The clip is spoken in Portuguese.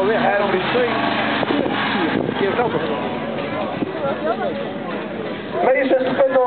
alweer every three. Hier is ook nog. 62 punten.